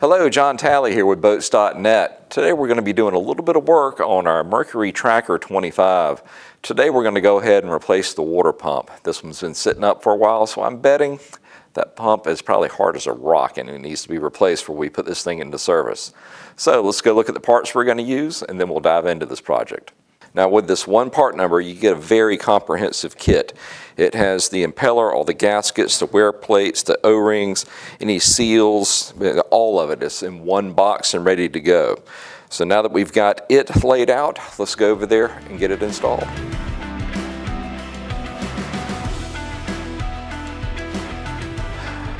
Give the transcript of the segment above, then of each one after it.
Hello, John Talley here with Boats.net. Today we're going to be doing a little bit of work on our Mercury Tracker 25. Today we're going to go ahead and replace the water pump. This one's been sitting up for a while, so I'm betting that pump is probably hard as a rock and it needs to be replaced before we put this thing into service. So let's go look at the parts we're going to use and then we'll dive into this project. Now with this one part number, you get a very comprehensive kit. It has the impeller, all the gaskets, the wear plates, the O-rings, any seals, all of it is in one box and ready to go. So now that we've got it laid out, let's go over there and get it installed.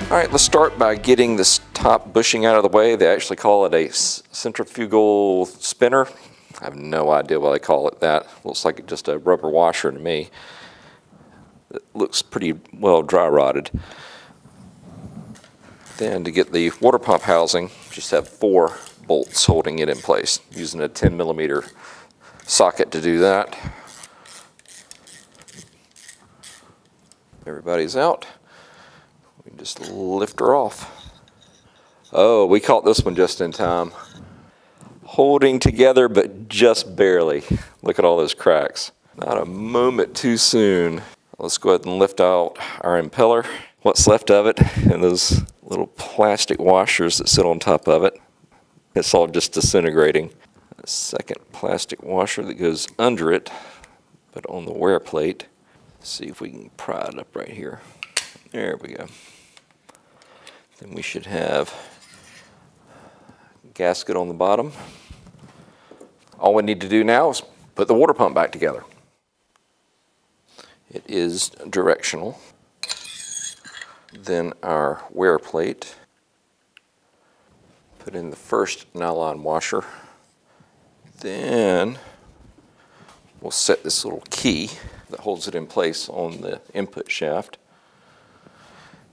All right, let's start by getting this top bushing out of the way. They actually call it a centrifugal slinger. I have no idea why they call it that. Looks like just a rubber washer to me. It looks pretty well dry rotted. Then to get the water pump housing, just have four bolts holding it in place, using a 10 millimeter socket to do that. Everybody's out. We just lift her off. Oh, we caught this one just in time holding together, but just barely. Look at all those cracks. Not a moment too soon. Let's go ahead and lift out our impeller, what's left of it, and those little plastic washers that sit on top of it. It's all just disintegrating. A second plastic washer that goes under it, but on the wear plate. See if we can pry it up right here. There we go. Then we should have gasket on the bottom. All we need to do now is put the water pump back together. It is directional. Then our wear plate. Put in the first nylon washer. Then we'll set this little key that holds it in place on the input shaft.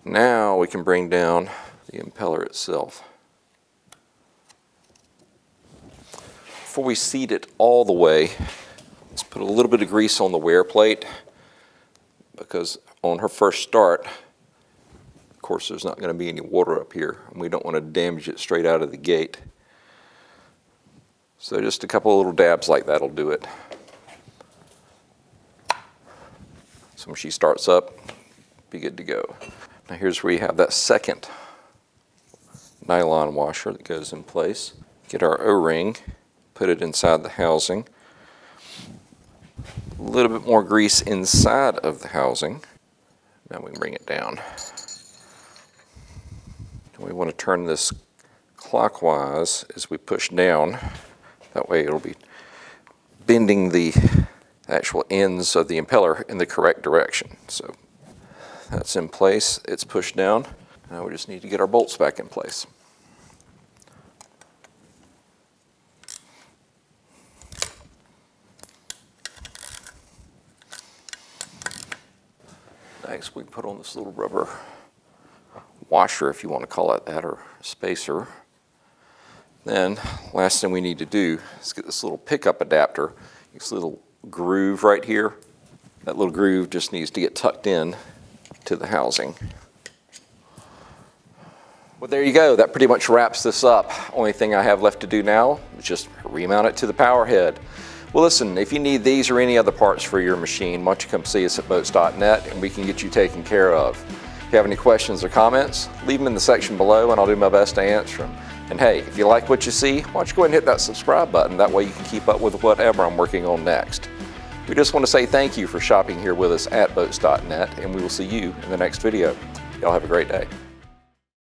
Now we can bring down the impeller itself. Before we seat it all the way, let's put a little bit of grease on the wear plate because on her first start, of course, there's not going to be any water up here, and we don't want to damage it straight out of the gate. So just a couple of little dabs like that will do it. So when she starts up, be good to go. Now here's where you have that second nylon washer that goes in place. Get our O-ring put it inside the housing. A little bit more grease inside of the housing. Now we can bring it down. we want to turn this clockwise as we push down. That way it'll be bending the actual ends of the impeller in the correct direction. So that's in place, it's pushed down. Now we just need to get our bolts back in place. We put on this little rubber washer, if you want to call it that, or spacer. Then, last thing we need to do is get this little pickup adapter, this little groove right here. That little groove just needs to get tucked in to the housing. Well, there you go. That pretty much wraps this up. Only thing I have left to do now is just remount it to the power head. Well, listen, if you need these or any other parts for your machine, why don't you come see us at boats.net and we can get you taken care of. If you have any questions or comments, leave them in the section below and I'll do my best to answer them. And hey, if you like what you see, why don't you go ahead and hit that subscribe button. That way you can keep up with whatever I'm working on next. We just want to say thank you for shopping here with us at boats.net and we will see you in the next video. Y'all have a great day.